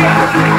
Yeah.